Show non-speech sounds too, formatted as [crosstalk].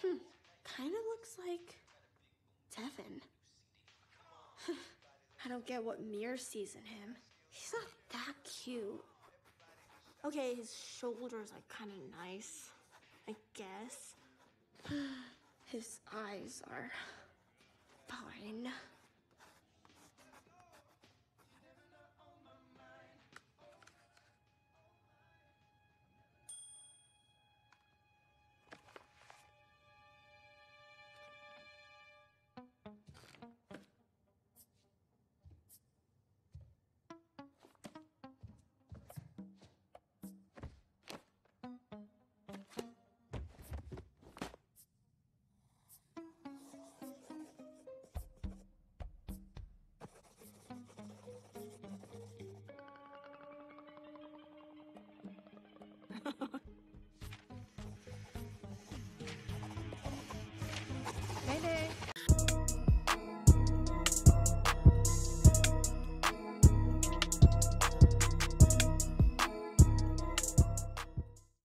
Hmm, kind of looks like Devin. [laughs] I don't get what Mir sees in him. He's not that cute. Okay, his shoulders are kind of nice, I guess. [sighs] His eyes are fine.